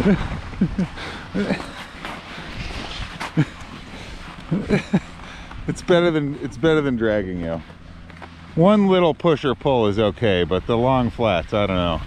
it's better than it's better than dragging you. One little push or pull is okay, but the long flats, I don't know.